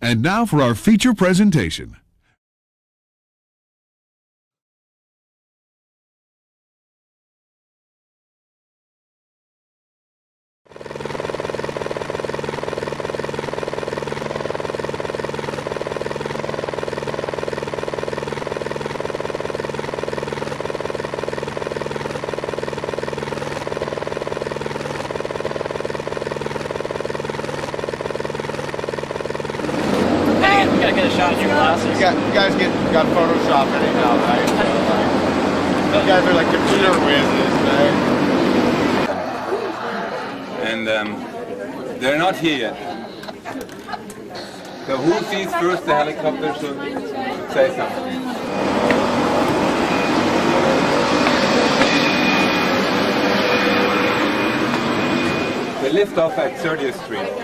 And now for our feature presentation. Hey, we gotta get a shot glasses. You, got, you guys get got Photoshop ready now, right? You guys are like computer whizzes, right? and um, they're not here yet. So who sees first the helicopter should say something. They lift off at 30th Street.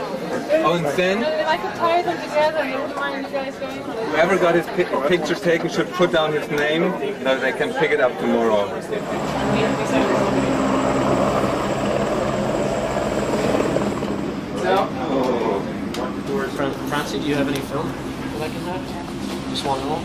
Oh, and then If I could tie them together, I wouldn't mind you guys going whoever got his pi- picture taken should put down his name so they can pick it up tomorrow. Fran- Francie, do you have any film that I can have? Just one roll?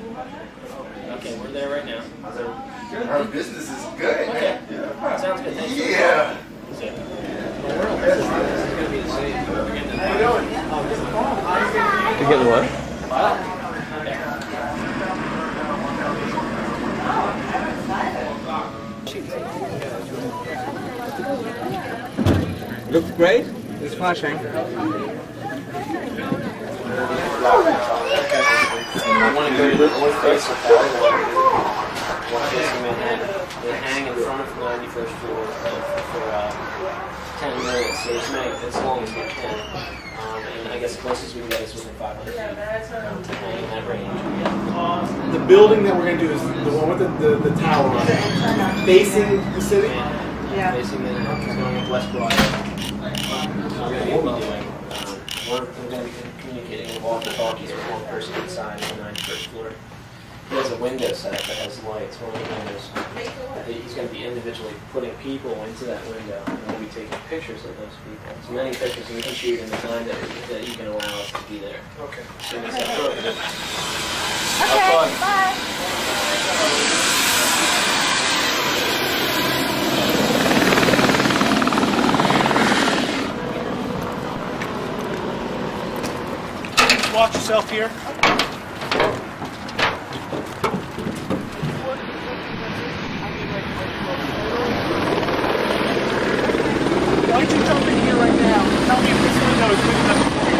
Okay, we're there right now. Our business is good. Okay. Sounds good. Thank you. Yeah. Well, we're all business. This is gonna be the same. We're getting the- You getting what? Looks great. It's flashing. I want to go to one face of one face of Manhattan. They hang in front of the 91st floor for uh, 10 minutes, so as many, as long as we can. Um, and I guess closest we can get is within 500 feet. Um, to hang in that range. The building that we're gonna do is the one with the, the, the tower on it, facing the city. Yeah. Facing Manhattan, going up West Broad. So we're going to be doing, um, we're, we're going to be communicating with walkie-talkies with one person inside on the 91st floor. He has a window set up that has lights, one of the windows. He's going to be individually putting people into that window, and we'll be taking pictures of those people. As many pictures as we can shoot in the time that, that you can allow us to be there. Okay. As soon as that's over. Okay, Watch yourself here. Why don't you jump in here right now? Tell me if this window is good enough for you.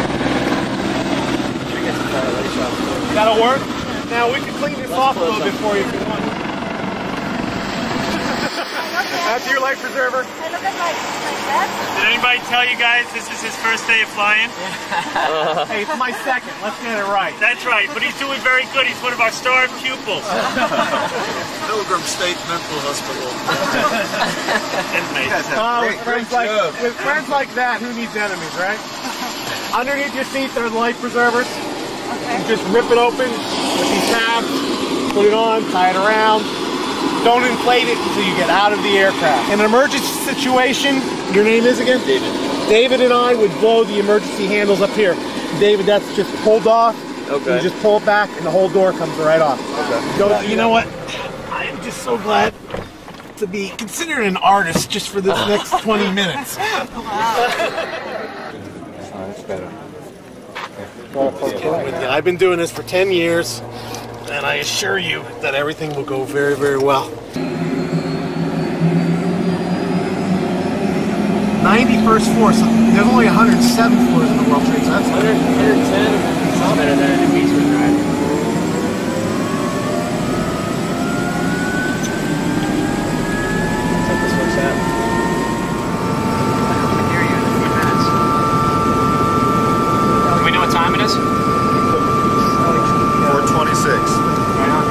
That'll work? Now we can clean this off a little bit for you if you want. That's your life preserver. I look at my, my vest. Did anybody tell you guys this is his first day of flying? hey, it's my second. Let's get it right. That's right, but he's doing very good. He's one of our star pupils. Pilgrim State Mental Hospital. Inmate. Uh, with, friends like, with friends like that, who needs enemies, right? Underneath your seat, there are life preservers. You just rip it open with these tabs, put it on, tie it around. Don't inflate it until you get out of the aircraft. In an emergency situation, your name is again? David. David and I would blow the emergency handles up here. David, that's just pulled off. Okay. You just pull it back and the whole door comes right off. Okay. Go, you know what? I am just so glad to be considered an artist just for this next 20 minutes. Wow. That's better. I've been doing this for 10 years, and I assure you that everything will go very, very well. 91st floor, so there's only 107 floors in the World Trade, so that's 100, 110 is better than a Beachwood Drive. Let's hope this works out. I can hear you in a few minutes. Do we know what time it is? 426. Right on.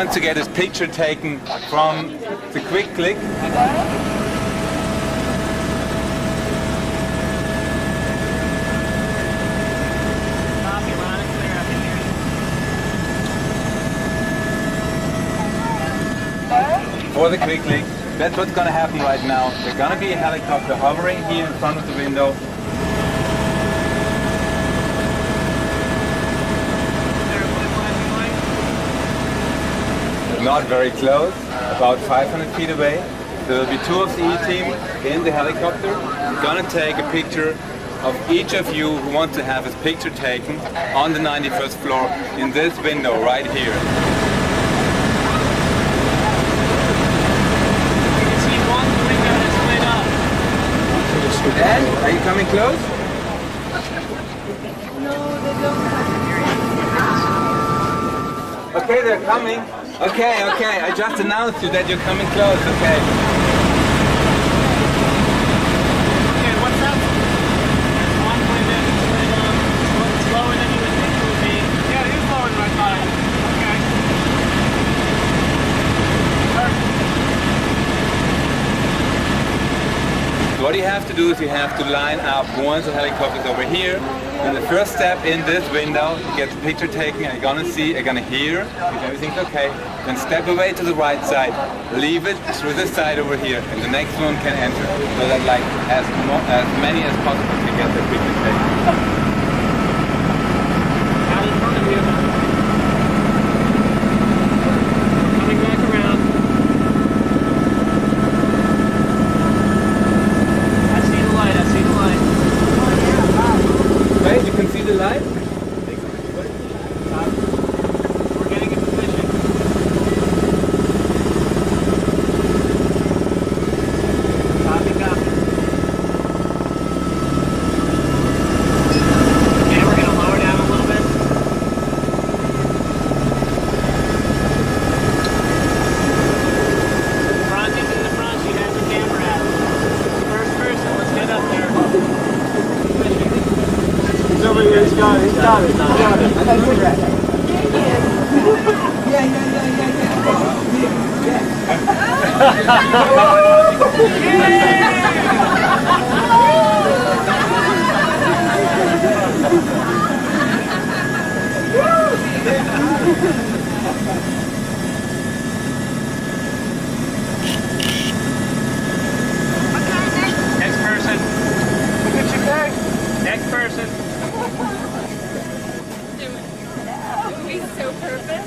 Wants to get his picture taken from the quick click. For the quick click. That's what's gonna happen right now. There's gonna be a helicopter hovering here in front of the window. Not very close, about 500 feet away. There will be two of the E-team in the helicopter. Gonna take a picture of each of you who want to have his picture taken on the 91st floor in this window right here. Dan, are you coming close? No, they don't. Okay, they're coming. Okay, okay, I just announced you that you're coming close, okay what's up? There's one window that's lit up. It's lower than you would think it would be. Yeah, it is lower than I thought. Okay. So what you have to do is you have to line up once the helicopter's over here. And the first step in this window, get the picture taken and you're gonna see, you're gonna hear if everything's okay. Then step away to the right side, leave it through this side over here, and the next one can enter. So that like as, as many as possible can get their picture taken. Out in front of you. Coming back around. I see the light, I see the light. You can see the light? We're getting in position. Copy, copy. Okay, we're gonna lower down a little bit. Bronte's in the front, she has the camera out. First person, let's get up there. He's over here. He's got it. He's got it. He's got it. Next person. Look at your bag. Next person. He's so perfect.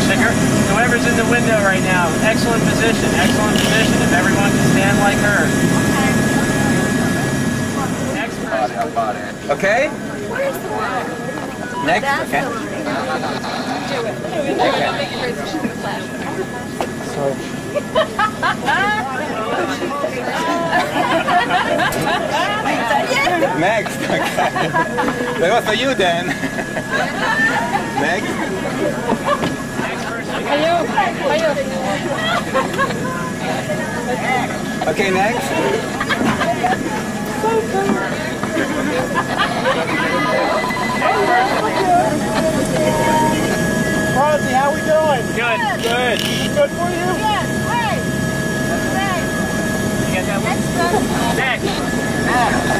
Sticker. Whoever's in the window right now, excellent position, excellent position. If everyone can stand like her. Next person. Okay? Next, okay. Do it. Do it. I'll make it raise. She's gonna flash. Next, okay. That was for you then. Next. Ayun. Ayun. Okay, next. Bronzy, how we doing? Good, good. Good for you? You got that one? Next.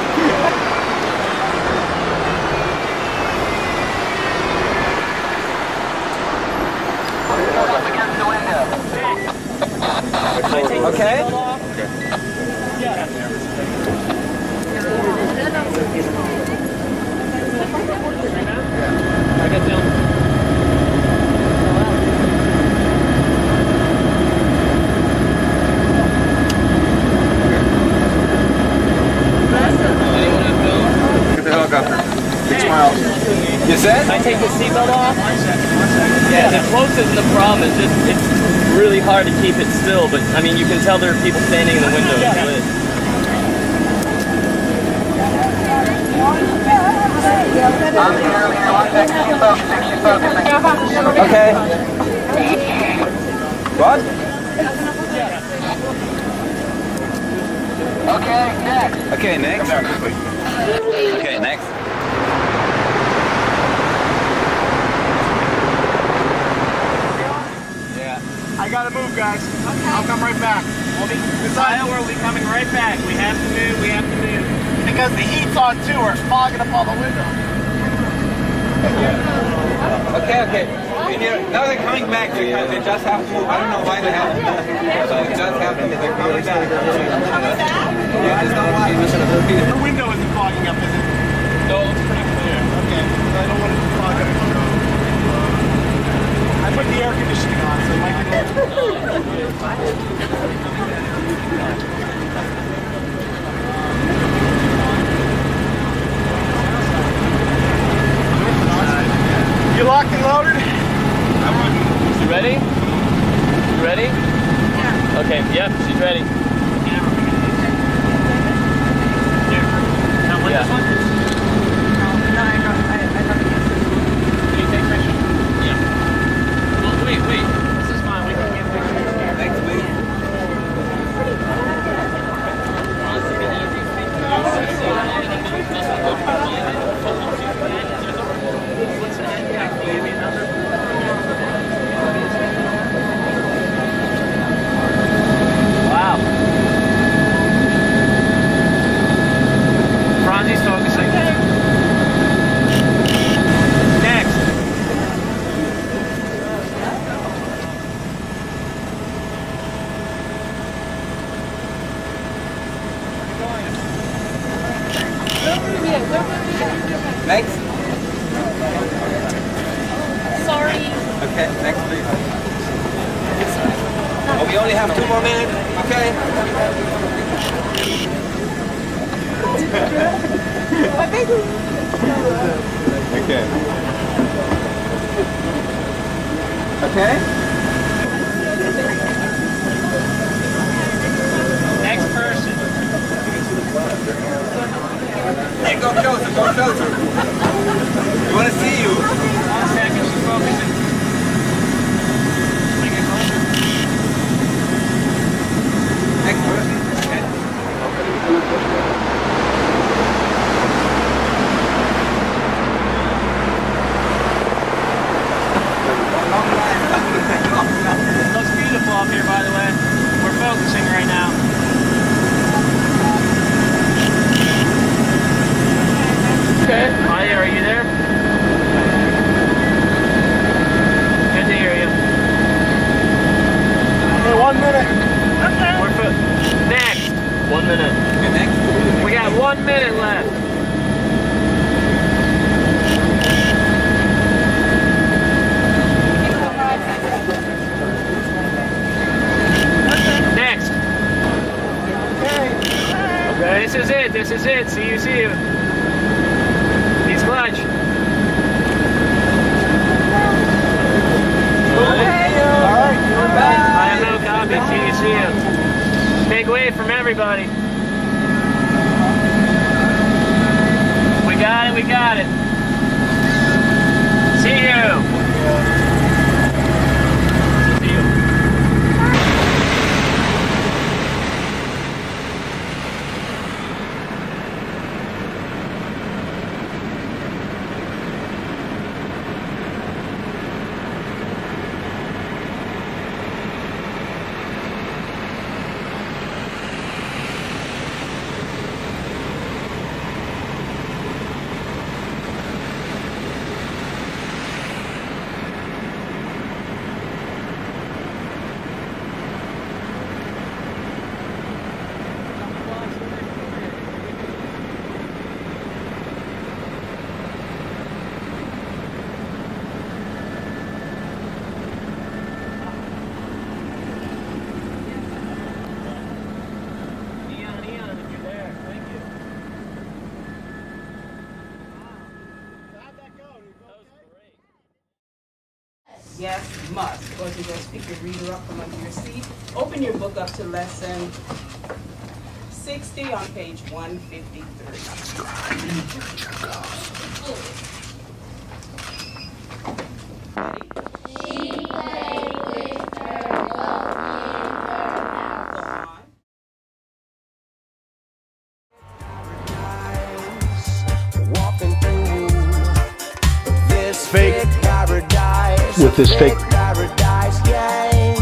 Anyone have Dylan? Get the helicopter. Six miles. Yes, said? Can I take the seatbelt off? Yeah, the close isn't the problem. It's just it's really hard to keep it still. But I mean, you can tell there are people standing in the window. It's lit. Okay. What? Okay, next. Okay, next. Okay, next. Gotta move, guys. I'll come right back. We'll be, Kyle, we'll be coming right back. We have to move. We have to move. Because the heat's on too, we're fogging up all the windows. Okay, okay. Now they're coming back. They, they just have to move. I don't know why they have to move. But it just happened. They're coming back. Yeah, I just don't like it. Your window isn't fogging up, is it? No, it's pretty clear. Okay. I don't want it to fog up. I put the air conditioning on, so it might be a little... You locked and loaded? You ready? You ready? Yeah. Okay. Yep. She's ready. Yeah. Well, wait, wait. This is fine. We can get pictures. Next, please. Wow. Franzi's focusing. Next. Next. Sorry. Okay, next, please. Oh, we only have two more minutes. Okay. Okay. Okay. Next person. Hey, go closer, go closer. We want to see you. One second. She's focusing. Next person. It looks beautiful up here, by the way. We're focusing right now. Okay. Hi, are you there? Good to hear you. Okay, one minute. We're fo- next. One minute. Okay, next. We got one minute left. Next. Okay, this is it. This is it. See you, see you. He's clutch. I have no copy. See you, see you. Big wave from everybody. We got it, we got it. See you. Yes, must. Close your doors, pick your reader up from under your seat. Open your book up to lesson 60 on page 153. This fake- paradise gang.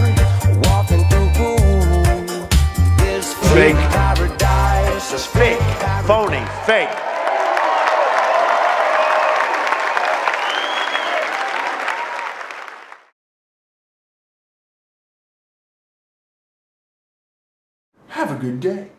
Walking through this Fake. paradise. It's fake, phony, fake. Have a good day.